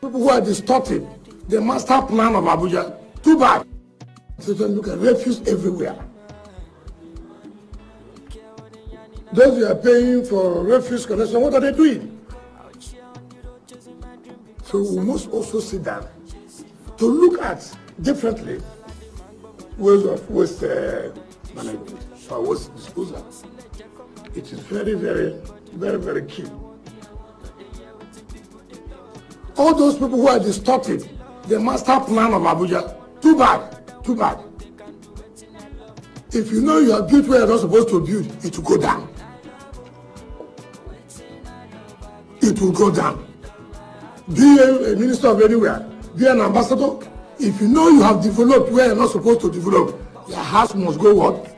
People who are distorting the master plan of Abuja. Too bad. So then look at refuse everywhere. Those who are paying for refuse collection, what are they doing? So we must also sit down to look at differently ways of waste uh, management or waste disposal. It is very, very, very, very key. All those people who are distorting the master plan of Abuja, too bad, too bad. If you know you have built where you're not supposed to build, it will go down. It will go down. Be a, a minister of anywhere, be an ambassador. If you know you have developed where you're not supposed to develop, your house must go what?